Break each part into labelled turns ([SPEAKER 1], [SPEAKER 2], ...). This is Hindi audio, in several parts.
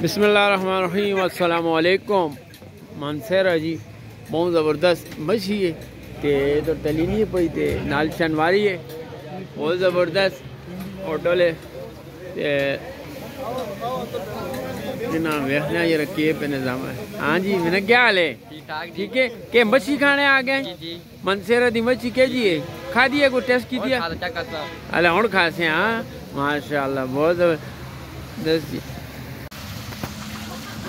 [SPEAKER 1] बिसमीम मानसेरा जी बहुत ज़बरदस्त मछी है। ते तो तली नहीं पई ते नाल शनवारी है बहुत ज़बरदस्त। होटल है ना वेखना ये रखिए पे निज़ाम है हाँ जी मैंने क्या हाल है? ठीक है? के मछली खाने आ गए? मनसेरा दी मछली के जी है? खा दिया कोई टेस्ट की दिया अरे हूँ खासे हाँ माशाल्लाह बहुत ज़बरदस्त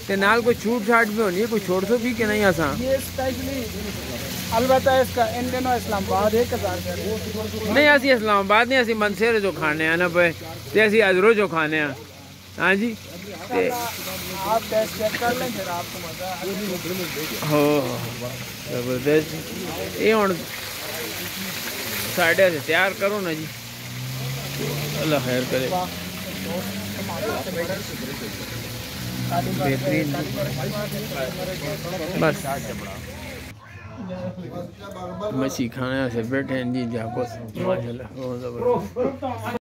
[SPEAKER 2] रुपये जल्दी में
[SPEAKER 1] छः सौ ते नाल कोई छूट छाट भी होनी है कोई छोड़ सो भी कि नहीं आसान
[SPEAKER 2] ये स्पेशली अलबत्ता इसका इंडियन और इस्लामाबाद एक हज़ार का
[SPEAKER 1] नहीं ਅਸੀਂ ਇਸਲਾਮਾਬਾਦ ਨਹੀਂ ਅਸੀਂ ਮਨਸੇਰ ਜੋ ਖਾਣੇ ਆ ਨਾ ਪਏ ਤੇ ਅਸੀਂ ਅਜ਼ਰੋ ਜੋ ਖਾਣੇ ਆ हाँ जी ਤੇ
[SPEAKER 2] आप टेस्ट चेक कर लें फिर आपको मज़ा आएगा।
[SPEAKER 1] ਹੋ ਜ਼ਬਰਦਸਤ ਇਹ ਹੁਣ ਸਾਡੇ ਵਾਸਤੇ ਤਿਆਰ ਕਰੋ ਨਾ ਜੀ ਅੱਲਾ ਖੈਰ ਕਰੇ बेहतरीन बस खाने से बैठे हैं जी जाको ज़बरदस्त।